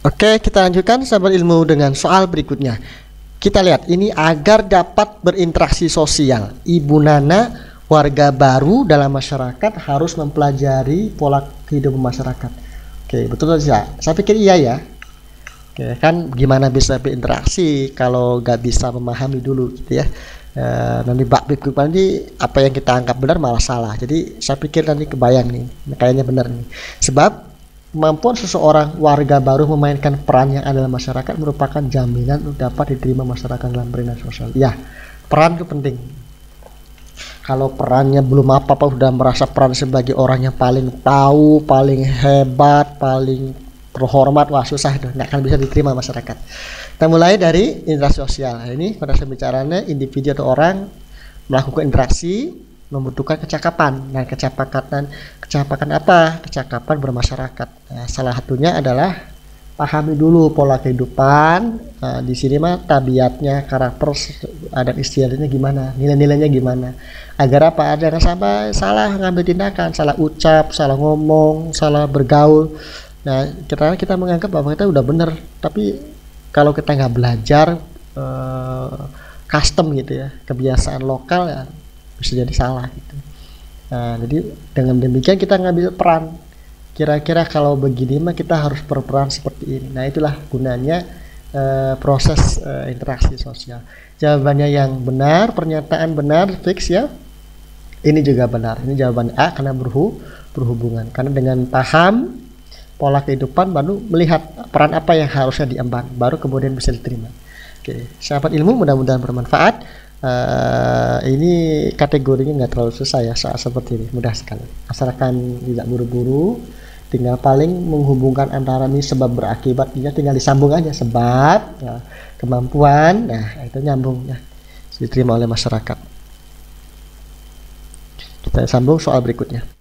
Oke, kita lanjutkan sahabat ilmu dengan soal berikutnya. Kita lihat ini agar dapat berinteraksi sosial. Ibu Nana, warga baru dalam masyarakat harus mempelajari pola kehidupan masyarakat. Oke, betul saja. Saya pikir iya ya. Oke, kan gimana bisa berinteraksi kalau nggak bisa memahami dulu gitu ya. E, nanti bak nanti apa yang kita anggap benar malah salah. Jadi saya pikir nanti kebayang nih, kayaknya benar nih. Sebab Kemampuan seseorang warga baru memainkan peran yang ada dalam masyarakat merupakan jaminan untuk dapat diterima masyarakat dalam berinteraksi sosial. Ya, peran itu penting. Kalau perannya belum apa-apa sudah merasa peran sebagai orang yang paling tahu, paling hebat, paling terhormat, wah susah itu, nggak akan bisa diterima masyarakat. Kita mulai dari interaksi sosial. Nah, ini pada saya individu atau orang melakukan interaksi membutuhkan kecakapan. Nah, kecakapan kecakapan apa? Kecakapan bermasyarakat. Nah, salah satunya adalah pahami dulu pola kehidupan. Nah, di sini mah tabiatnya, karakter adat istiadatnya gimana, nilai-nilainya gimana. Agar apa? Jangan sampai salah ngambil tindakan, salah ucap, salah ngomong, salah bergaul. Nah, kita kita menganggap bahwa kita udah benar, tapi kalau kita nggak belajar uh, custom gitu ya, kebiasaan lokal ya bisa jadi salah gitu. Nah jadi dengan demikian kita ngambil peran. Kira-kira kalau begini mah kita harus berperan seperti ini. Nah itulah gunanya uh, proses uh, interaksi sosial. Jawabannya yang benar pernyataan benar fix ya. Ini juga benar. Ini jawaban A karena berhu berhubungan. Karena dengan paham pola kehidupan baru melihat peran apa yang harusnya diemban baru kemudian bisa diterima. Oke sahabat ilmu mudah-mudahan bermanfaat uh, ini kategorinya nggak terlalu susah ya saat seperti ini. Mudah sekali. Asalkan tidak buru-buru tinggal paling menghubungkan antara ini sebab berakibat ini tinggal disambung aja sebab ya, kemampuan nah itu nyambung ya diterima oleh masyarakat. Kita sambung soal berikutnya